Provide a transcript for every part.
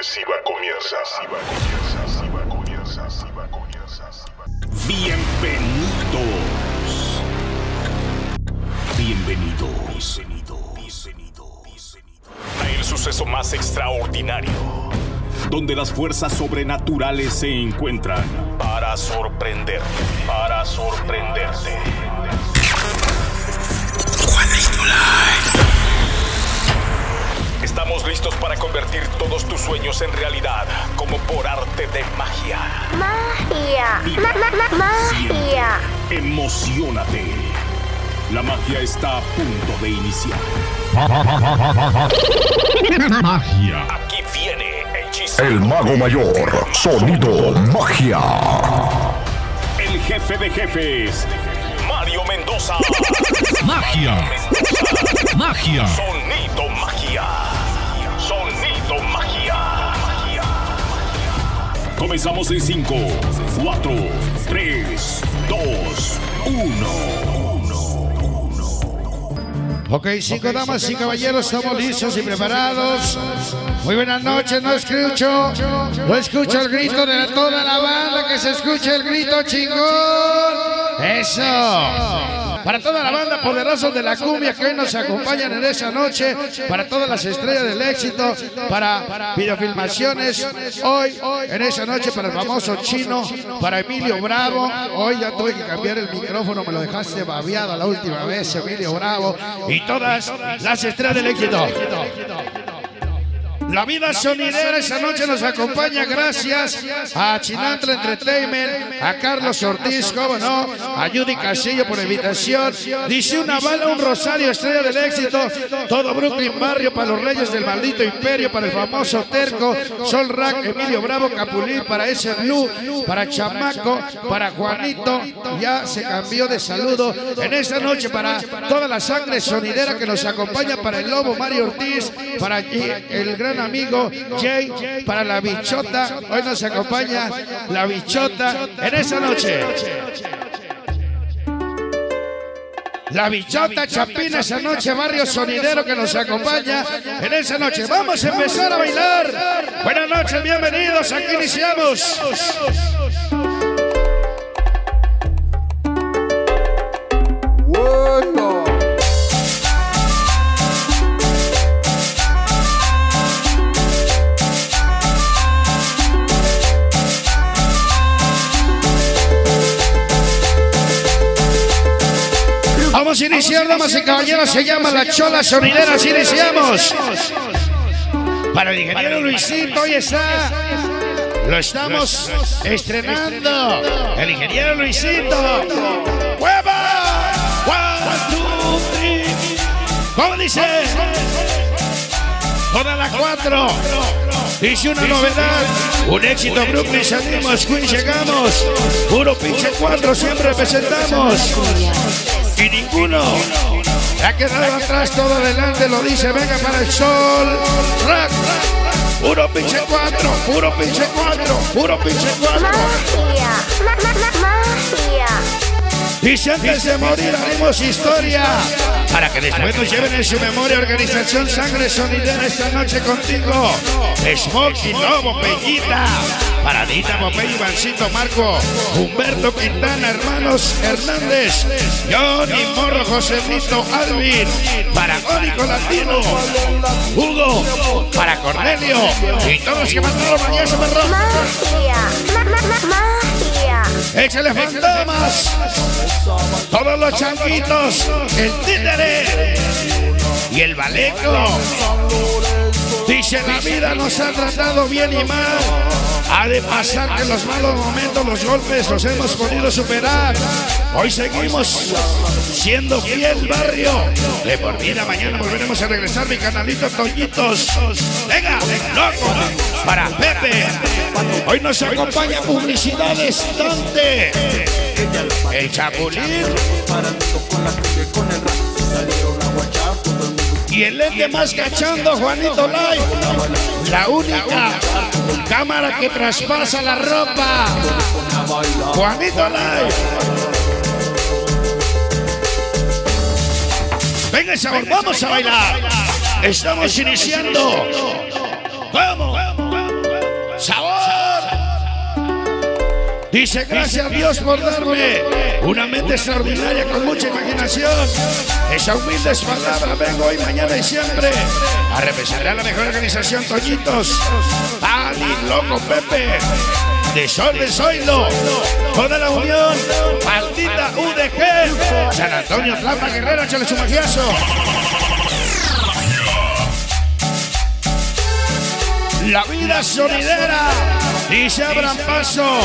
progresiva comienza. Bienvenidos. Bienvenidos. A el suceso más extraordinario. Donde las fuerzas sobrenaturales se encuentran. Para sorprenderte. Para sorprenderte. Estamos listos para convertir todos tus sueños en realidad, como por arte de magia. Magia. Viva. Ma- ma- ma- magia. Emocionate. La magia está a punto de iniciar. Magia. Aquí viene hechizo. El mago mayor, sonido magia. El jefe de jefes. Mario Mendoza. Magia. Magia. Sonido magia. Comenzamos en 5, 4, 3, 2, 1. Ok, cinco damas y caballeros, estamos listos y preparados. Muy buenas noches, no escucho, no escucho el grito de toda la banda, que se escuche el grito chingón. Eso. Para toda la banda poderosa de la cumbia que hoy nos acompañan en esa noche, para todas las estrellas del éxito, para videofilmaciones, hoy, en esa noche, para el famoso chino, para Emilio Bravo. Hoy ya tuve que cambiar el micrófono, me lo dejaste babeado la última vez, Emilio Bravo, y todas las estrellas del éxito. La vida sonidera esa noche nos acompaña gracias a Chinantra Entertainment, a Carlos Ortiz, cómo no, a Judy Casillo por invitación. Dice una bala, un rosario, estrella del éxito. Todo Brooklyn Barrio para los reyes del maldito imperio, para el famoso Terco, Sol Rack, Emilio Bravo, Capulín, para ese Blue, para Chamaco, para Juanito. Ya se cambió de saludo. en esta noche para toda la sangre sonidera que nos acompaña, para el Lobo Mario Ortiz, para el gran amigo Jay, para la bichota. Hoy nos acompaña la bichota en esa noche. La bichota Chapina esa noche, barrio sonidero que nos acompaña en esa noche. Vamos a empezar a bailar. Buenas noches, bienvenidos, aquí iniciamos. Vamos a iniciar, damas y caballeros, se llama La Chola Sonidera, así iniciamos. Para el ingeniero Luisito, hoy está. Lo estamos estrenando. El ingeniero Luisito. ¡Hueva! ¿Cómo dice? Toda la cuatro. Dice una novedad. Un éxito Brooklyn, salimos, Queen, llegamos. Puro pinche cuatro, siempre presentamos. Y ninguno ha quedado atrás, todo adelante lo dice, venga para el sol. Rack. Puro pinche cuatro, puro pinche cuatro, puro pinche cuatro. Dice antes de morir haremos historia para que después nos lleven en su memoria organización Sangre Sonidera esta noche contigo. Smokey Lobo, Peñita, Paradita, Popeye, Ivancito, Marco, Humberto Quintana, hermanos Hernández, Johnny Morro, Joselito, Alvin, Paragónico Latino, Hugo, para Cornelio y todos los que mandaron mañana perro. Échale fantasmas. Todos los changuitos. El títere. Y el baleco. Dice la vida nos ha tratado bien y mal. Ha de pasar que los malos momentos, los golpes los hemos podido superar. Hoy seguimos siendo fiel barrio. De por vida mañana volveremos a regresar mi canalito Toñitos. Venga, loco. Para Pepe. Hoy nos acompaña publicidades Dante. El Chapulín. Y el lente más cachando, Juanito Live. La única cámara que traspasa la ropa. Juanito Live. Venga, sabor, vamos a bailar. Estamos iniciando. Vamos. Dice, gracias a Dios por darme una mente extraordinaria con mucha imaginación. Esa humilde palabra vengo hoy, mañana y siempre a representar la mejor organización, Toñitos. Ali, loco Pepe. De Sol de Zoilo, toda la unión, maldita UDG, San Antonio, Tlapa, Guerrero, échale su. La vida sonidera, dice Abran Paso.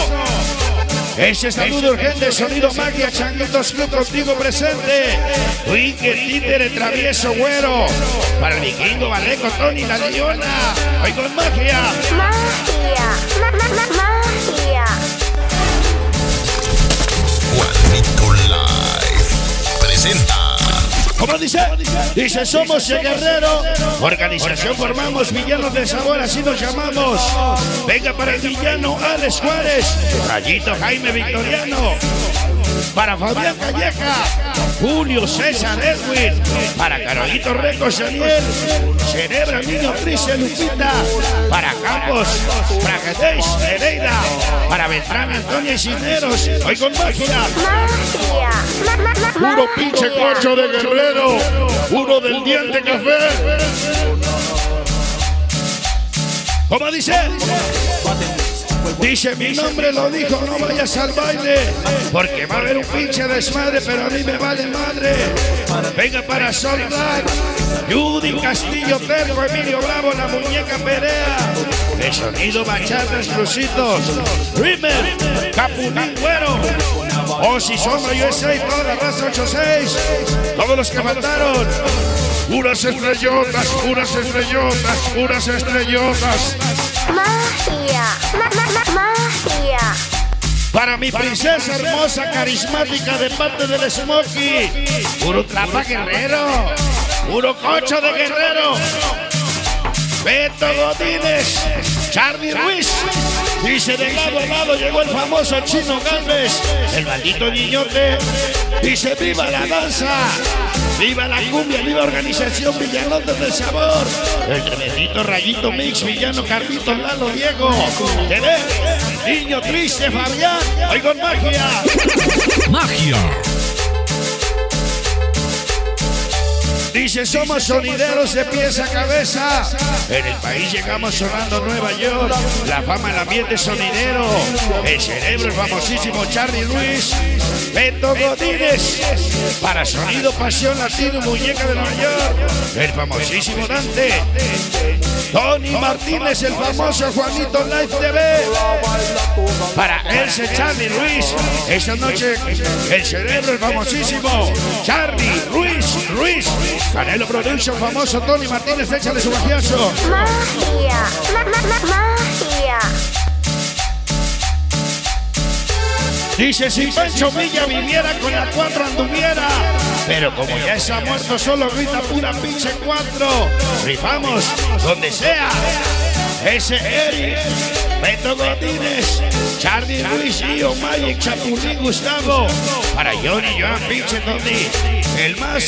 Ese saludo urgente, sonido magia, changuitos club contigo presente. Wicked, títere, travieso, güero. Para el vikingo, Valeco, Tony, la leona. Hoy con magia. Magia. Ma- ma- ma- magia. Juanito Live presenta ¿Cómo dice? Dice, somos el guerrero. Organización formamos villanos de sabor, así nos llamamos. Venga para el villano Alex Juárez. Rayito Jaime Victoriano. Para Fabián Calleja. Julio César Edwin. Para Carolito Reco Daniel. Cerebra Niño Trice Lupita. Para Campos. Fragetéis Nereida. Para Beltrán Antonio y Cisneros. Hoy con magia. Magia. Ma- ma- ma- Puro pinche cocho de guerrero. Uno del diente café. ¿Cómo dice? Dice, mi nombre lo dijo, no vayas al baile. Porque va a haber un pinche desmadre, pero a mí me vale madre. Venga para soldar. Judy Castillo Terco, Emilio Bravo, la muñeca Perea. De sonido bachatas, crucitos. Dreamer, Capulín Güero. Ozzy Sombra USA, toda la raza 86. Todos los que mataron. Puras estrellotas, puras estrellotas, puras estrellotas. Magia. Ma- ma- ma- magia. Para mi princesa hermosa, carismática de parte del Smokey. Puro trapa guerrero. Puro cocho de guerrero. Beto Godínez. Charlie Ruiz. Dice de lado a lado llegó el famoso Chino Galvez. El maldito niñote. Dice viva la danza. Viva la cumbia, viva organización Villanotes del Sabor. El tremendito Rayito Mix, Villano Carlito Lalo Diego. Niño Triste Fabián. Hoy con magia. Magia. Dice, somos sonideros de pies a cabeza. En el país llegamos sonando Nueva York. La fama, el ambiente sonidero. El cerebro, el famosísimo Charlie Luis. Beto Godínez. Para sonido, pasión latino, muñeca de Nueva York. El famosísimo Dante. Tony Martínez, el famoso Juanito Live TV. Para Elce Charlie Ruiz. Esta noche, el cerebro, el famosísimo Charlie Ruiz Ruiz. Canelo Production, famoso Tony Martínez, échale su magiazo. Magia. Ma- ma- ma- magia. Dice, si Pancho Villa viviera con la cuatro anduviera. Pero como ya está muerto, solo grita pura pinche cuatro. Rifamos donde sea. Ese Eric, Beto Godínez, Charlie Luis, Io, Magic, Chapulín, Gustavo. Para Johnny, Joan, pinche Tony. El más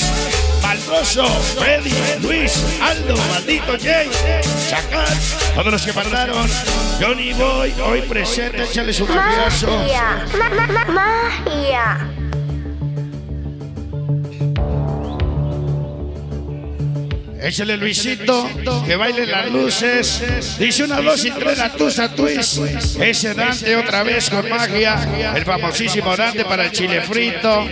maldoso, Freddy, Luis, Aldo, maldito Jay, Chacal. Todos los que mandaron. Johnny Boy, hoy presente, échale su. Magia. Ma- ma- ma- magia. Échale Luisito, que baile las luces. Dice una, dos y tres, la tusa twist. Ese Dante otra vez con magia. El famosísimo Dante para el chile frito.